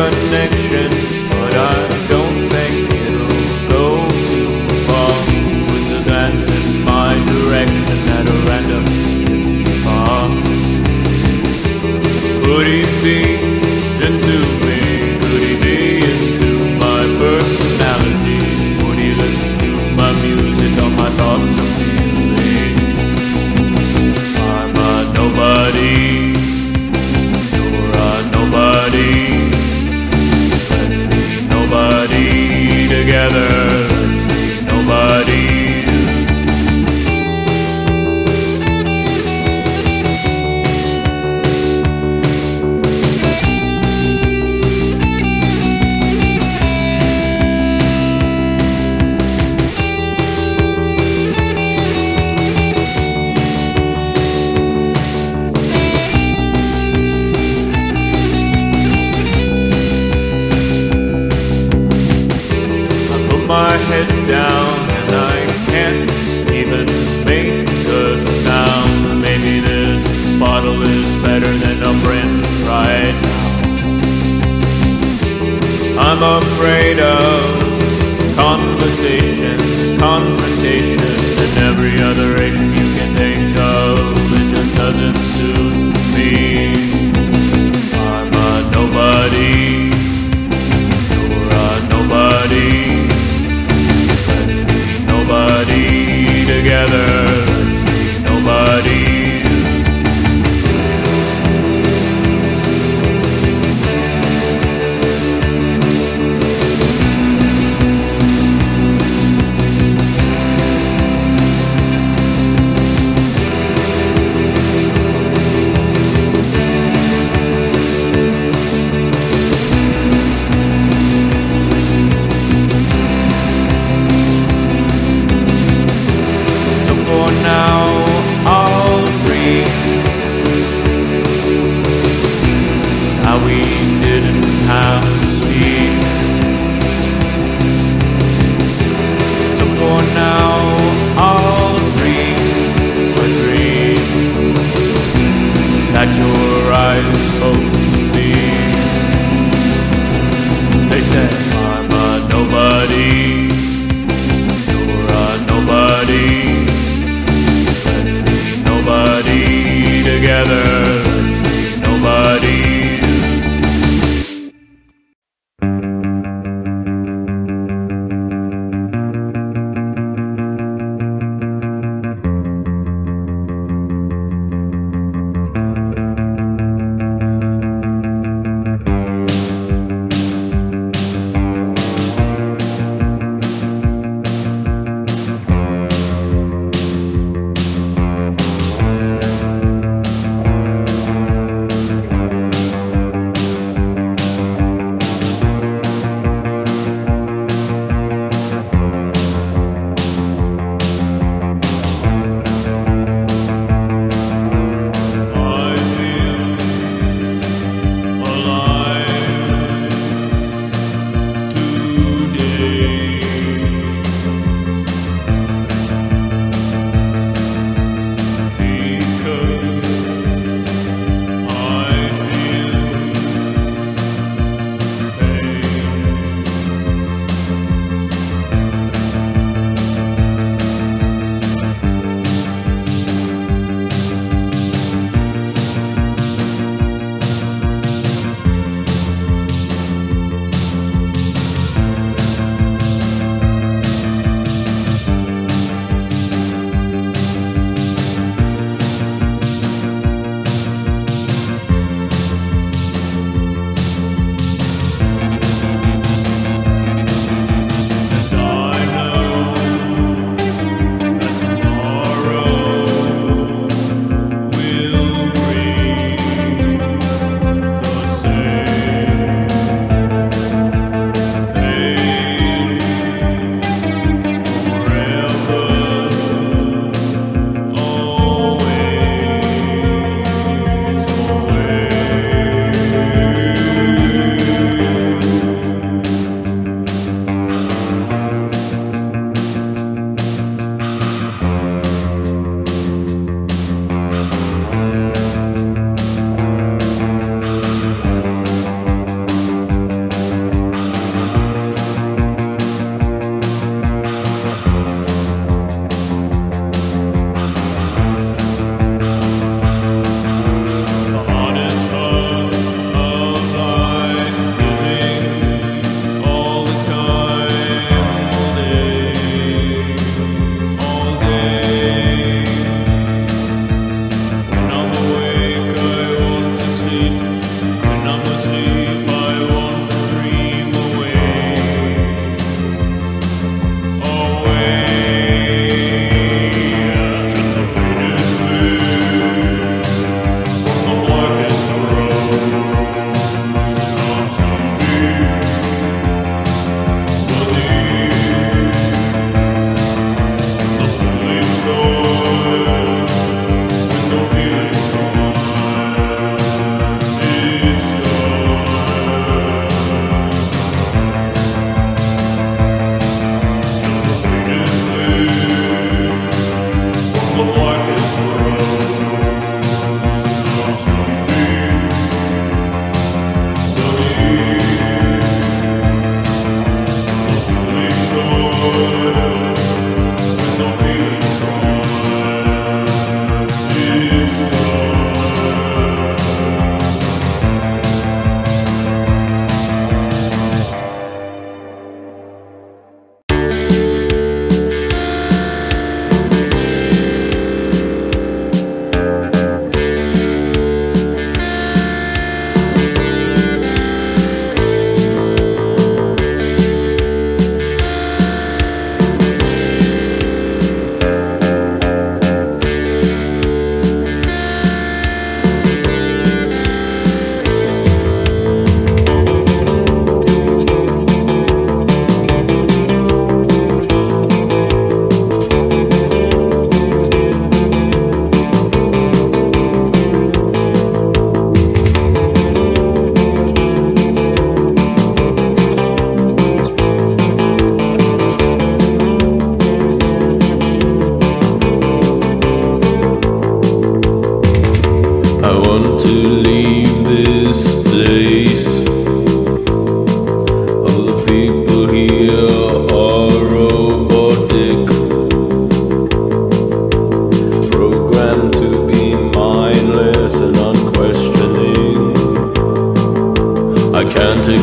couldn't conversation, confrontation, and every other ration you can think of. It just doesn't suit me. I'm a nobody. You're a nobody. Let's be nobody together.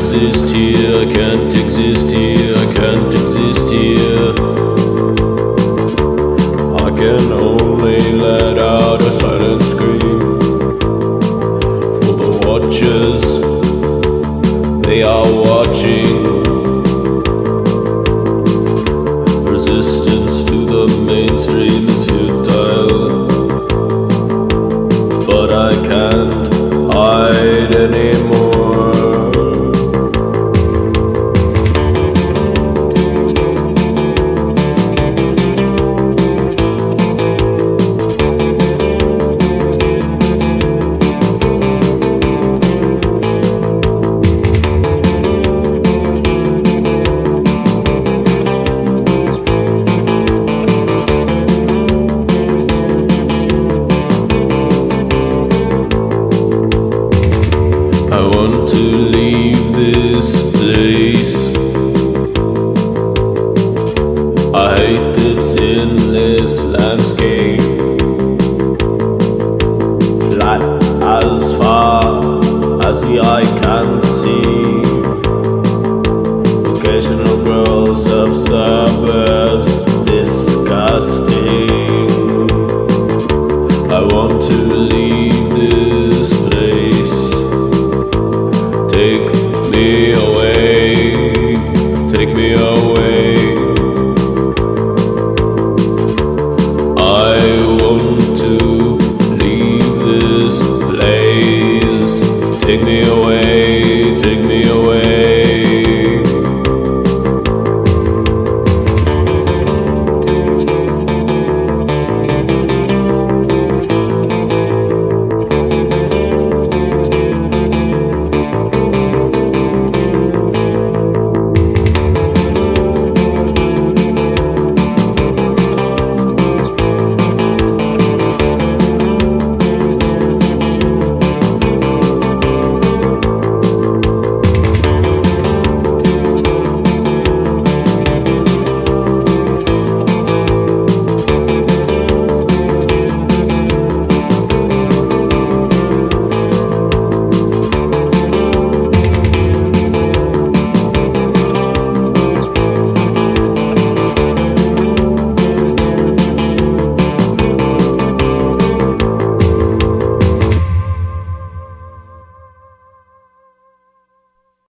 exist here, can't exist here, I can't exist want to leave this place.